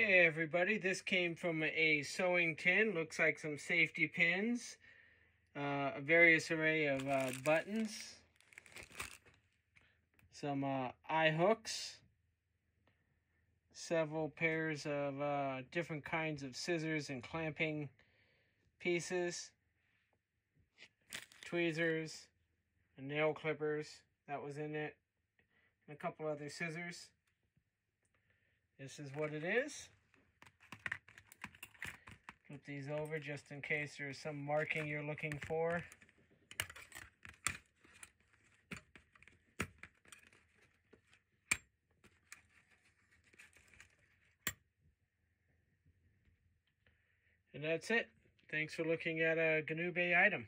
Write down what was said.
Hey everybody, this came from a sewing tin. Looks like some safety pins, uh, a various array of uh, buttons, some uh, eye hooks, several pairs of uh, different kinds of scissors and clamping pieces, tweezers, and nail clippers that was in it, and a couple other scissors. This is what it is. Flip these over just in case there's some marking you're looking for. And that's it. Thanks for looking at a Gnubay item.